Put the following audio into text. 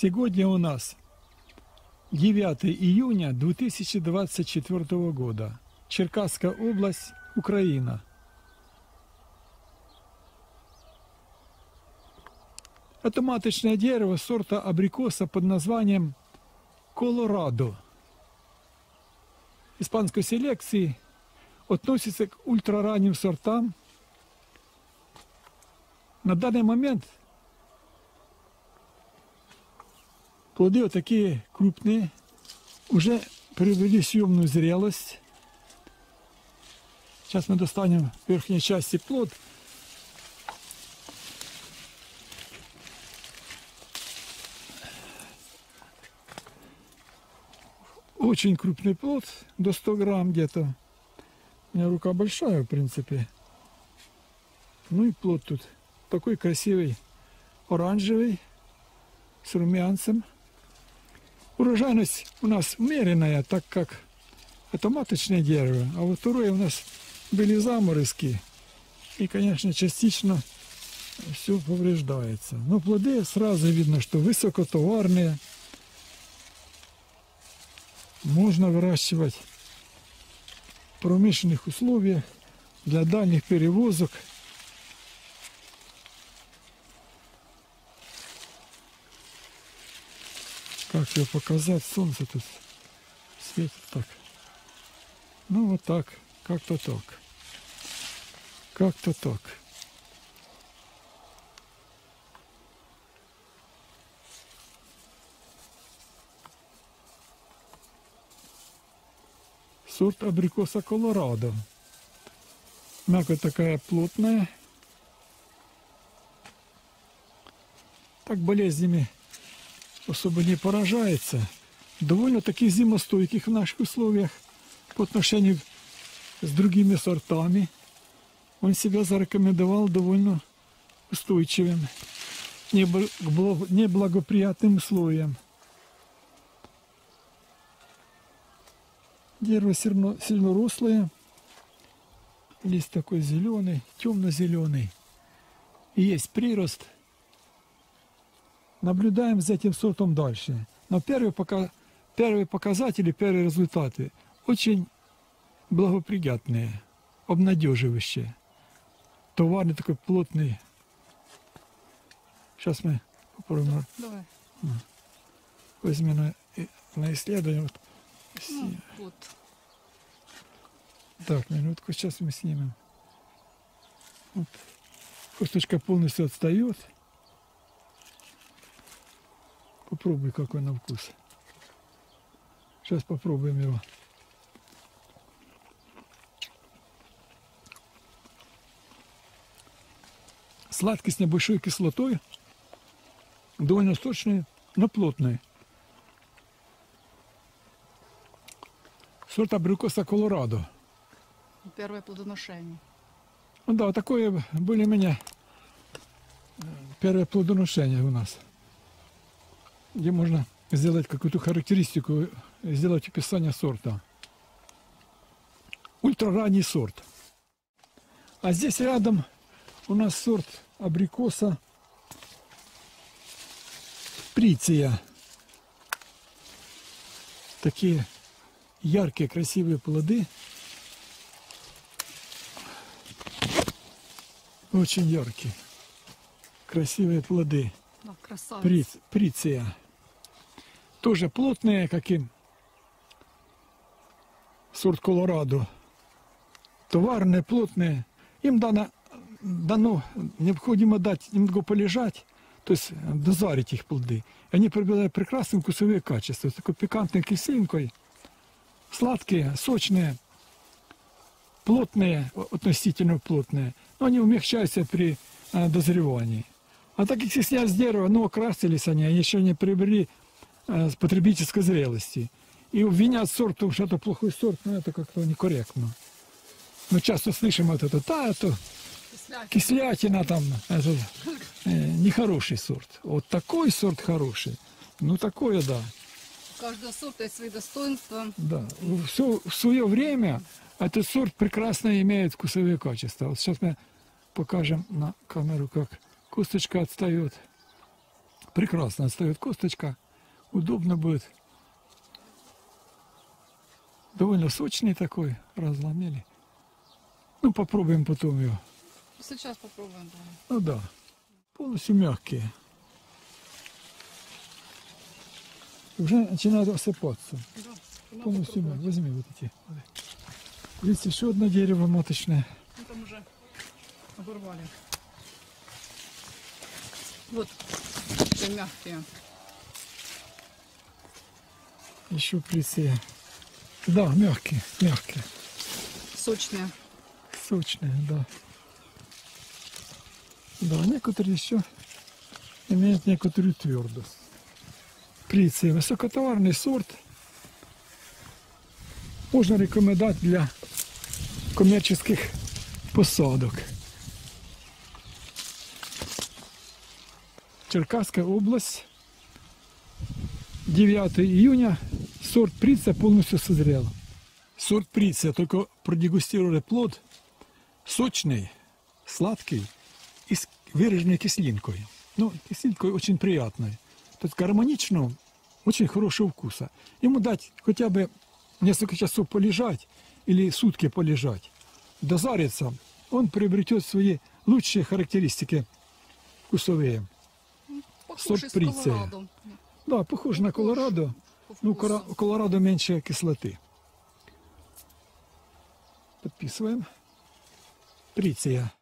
Сегодня у нас 9 июня 2024 года. Черкасская область, Украина. Это маточное дерево сорта абрикоса под названием Колорадо. Испанской селекции относится к ультраранним сортам. На данный момент плоды вот такие крупные, уже приобрели съемную зрелость. Сейчас мы достанем верхней части плод. Очень крупный плод, до 100 грамм где-то. У меня рука большая, в принципе. Ну и плод тут такой красивый, оранжевый, с румянцем. Урожайность у нас умеренная, так как это маточное дерево, а вот второе у нас были заморозки. И, конечно, частично все повреждается. Но плоды сразу видно, что высокотоварные. Можно выращивать в промышленных условиях для дальних перевозок. Как ее показать? Солнце тут светит так. Ну вот так, как-то так. Как-то так. Сорт абрикоса Колорадо. Мякоть такая плотная. Так болезнями особо не поражается. Довольно таки зимостойких в наших условиях по отношению с другими сортами. Он себя зарекомендовал довольно устойчивым, неблагоприятным условиям. Дерево сильно, сильно рослое, лист такой зеленый, темно-зеленый. Есть прирост. Наблюдаем за этим сортом дальше. Но первые, пока, первые показатели, первые результаты очень благоприятные, обнадеживающие. Товарный такой плотный. Сейчас мы попробуем. Давай. Возьми на, на исследование. Вот. Ну, вот. Так, минутку, сейчас мы снимем. Вот. Косточка полностью отстает. Попробуй, какой на вкус. Сейчас попробуем его. Сладкий с небольшой кислотой. Довольно сочный, но плотный. Сорт абрикоса Колорадо. Первое плодоношение. Ну да, такое были у меня э, первое плодоношение у нас, где можно сделать какую-то характеристику, сделать описание сорта. Ультраранний сорт. А здесь рядом у нас сорт абрикоса Приция. Такие яркие, красивые плоды. Очень яркие, красивые плоды. Приция. Тоже плотные, как и сорт Колорадо. Товарные, плотные. Им дано, дано необходимо дать немного полежать, то есть дозарить их плоды. Они приобретают прекрасные вкусовые качества. Такой пикантной кислинкой. Сладкие, сочные, плотные, относительно плотные. Но они умягчаются при а, дозревании. А так как снять с дерева, но окрасились они, они еще не приобрели а, потребительской зрелости. И обвинять сорт, что это плохой сорт, ну это как-то некорректно. Мы часто слышим вот это, да, это Кислятина. кислятина там, это э, нехороший сорт. Вот такой сорт хороший. Ну такое, да. У каждого сорта есть свои достоинства. Да. Все, в свое время этот сорт прекрасно имеет вкусовые качества. Вот сейчас мы покажем на камеру, как косточка отстает. прекрасно отстает косточка, удобно будет. Довольно сочный такой, разломили. Ну, попробуем потом его. Сейчас попробуем. да. Ну да, полностью мягкие. Уже начинают осыпаться. Да, Полностью мягкие. Возьми вот эти. Есть еще одно дерево маточное. Ну, там уже оборвали. Вот, мягкие. Еще приция. Да, мягкие, мягкие. Сочные. Сочные, да. Да, некоторые еще имеют некоторую твердость. Приция высокотоварный сорт. Можно рекомендовать для коммерческих посадок. Черкасская область. 9 июня. Сорт прица полностью созрел. Сорт прица, только продегустировали плод. Сочный, сладкий и с выраженной кислинкой. Ну, кислинкой очень приятной. То есть гармонично, очень хорошего вкуса. Ему дать хотя бы несколько часов полежать или сутки полежать, дозариться, он приобретет свои лучшие характеристики вкусовые. Похожий Сорт с приция. Колорадо. Да, похож на Колорадо. Ну, Колорадо меньше кислоты. Подписываем. Приция.